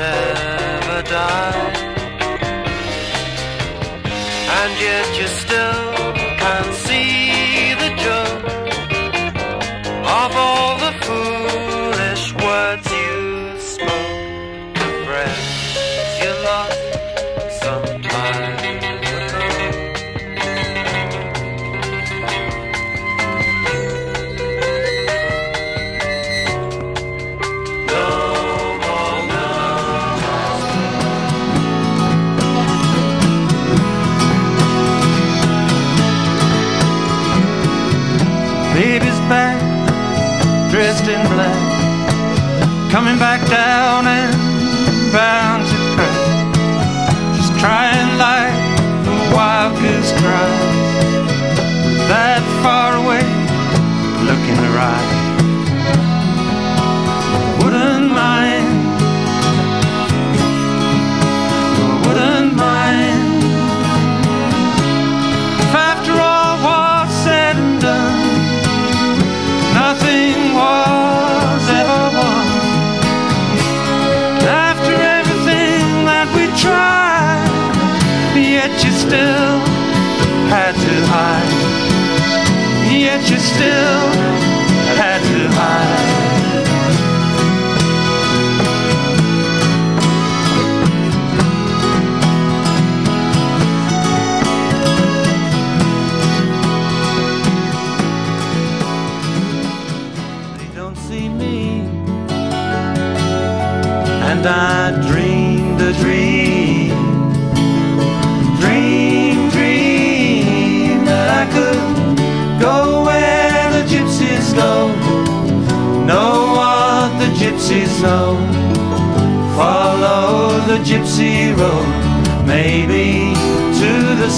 never die. And yet you still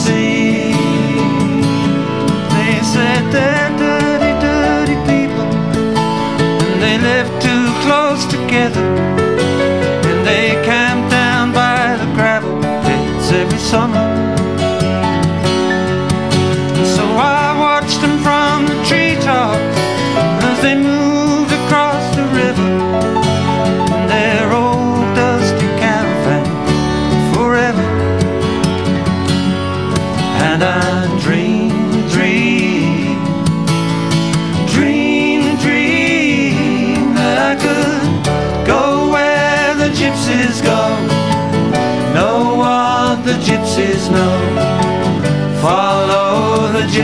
see.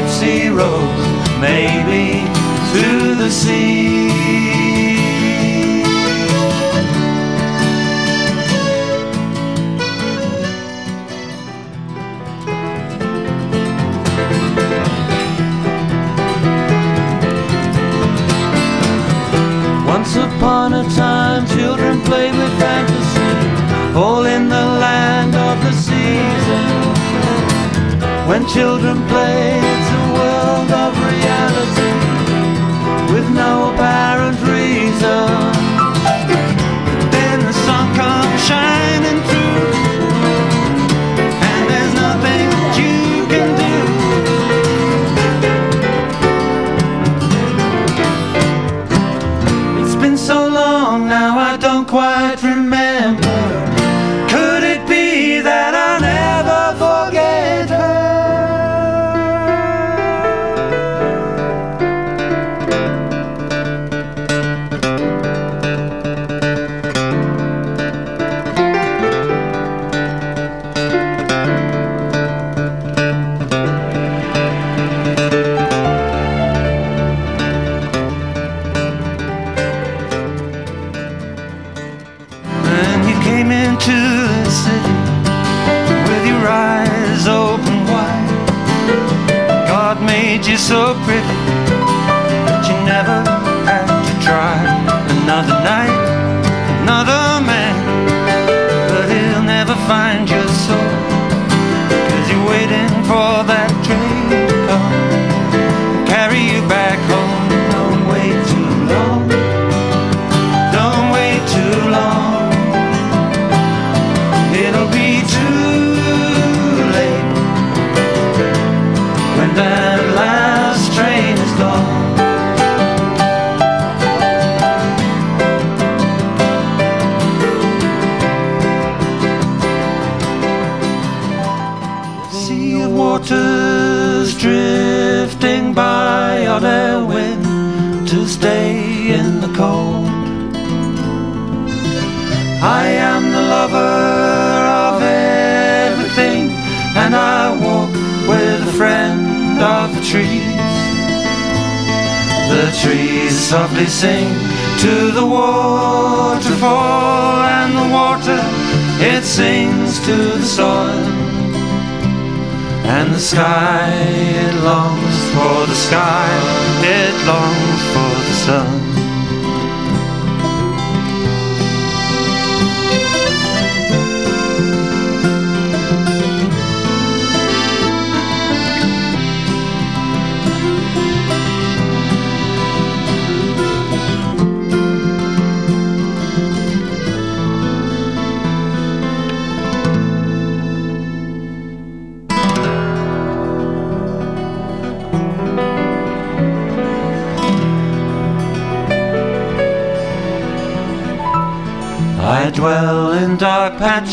gypsy road, maybe to the sea. Once upon a time, children played with fantasy, all in the land of the season. When children play on a winter's day in the cold. I am the lover of everything, and I walk with a friend of the trees. The trees softly sing to the waterfall, and the water it sings to the soil. And the sky it longs for the sky, it longs for the sun.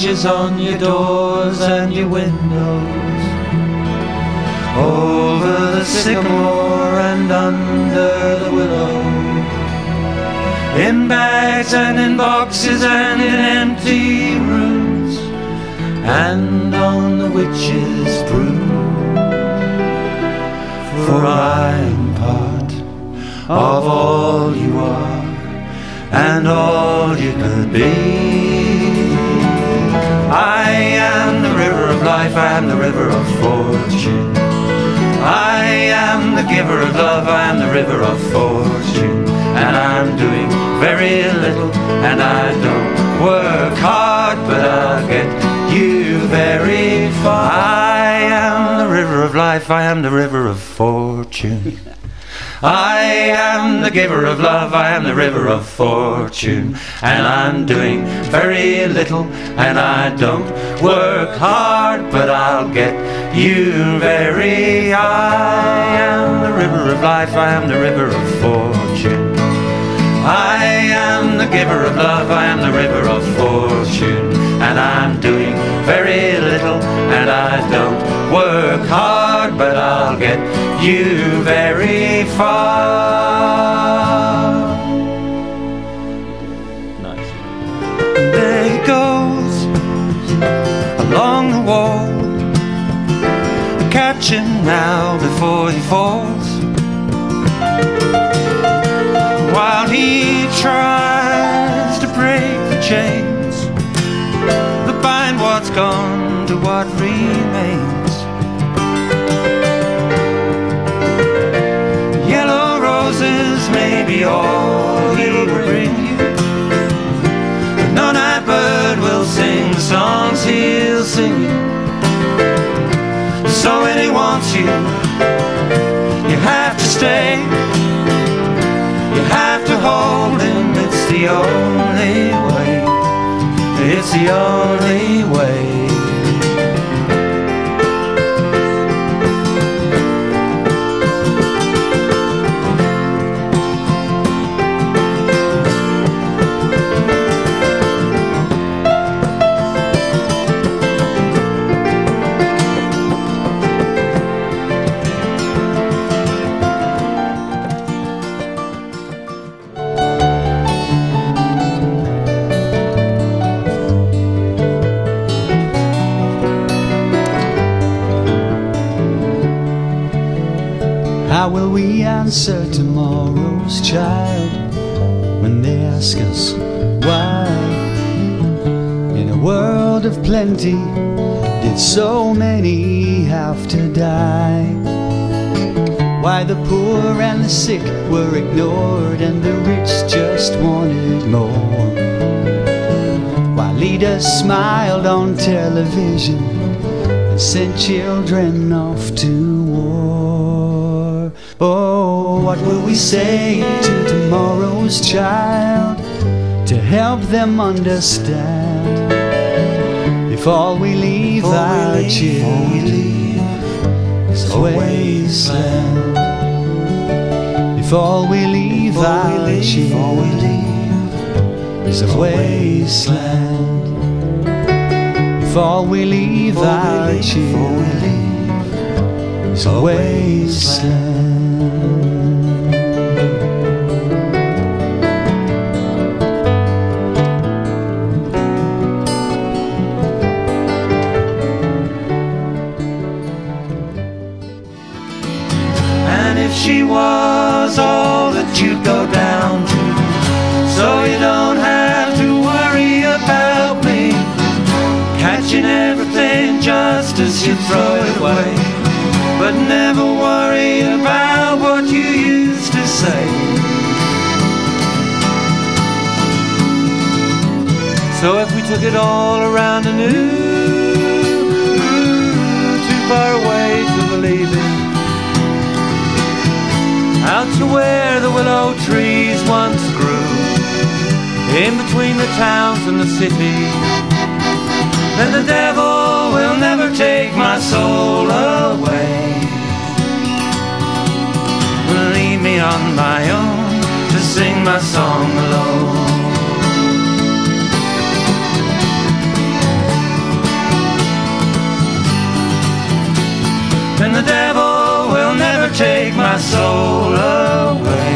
Patches on your doors and your windows. Over the sycamore and under the willow. In bags and in boxes and in empty rooms. And on the witch's broom. For I'm part of all you are and all you could be. Life, I am the river of fortune. I am the giver of love, I am the river of fortune. And I'm doing very little, and I don't work hard, but I'll get you very far. I am the river of life, I am the river of fortune. I am the giver of love, I am the river of fortune, and I'm doing very little, and I don't work hard, but I'll get you very high. I am the river of life, I am the river of fortune. I am the giver of love, I am the river of fortune, and I'm doing very little, and I don't work hard, but I'll get you very far. Nice. There he goes along the wall, catching now before he falls. While he tries to break the chains, what remains. Yellow roses may be all he will bring you. The no-night bird will sing the songs he'll sing you. So when he wants you, you have to stay. You have to hold him, it's the only way. It's the only answer tomorrow's child when they ask us why? In a world of plenty, did so many have to die? Why the poor and the sick were ignored and the rich just wanted more? Why leaders smiled on television and sent children off to what will we say to tomorrow's child to help them understand? If all we leave our children is a wasteland. If all we leave our children is a wasteland. If all we leave our children is a wasteland. As you throw it away. But never worry about what you used to say. So if we took it all around anew, too far away to believe it. Out to where the willow trees once grew, in between the towns and the city. Then the devil my own to sing my song alone. Then the devil will never take my soul away.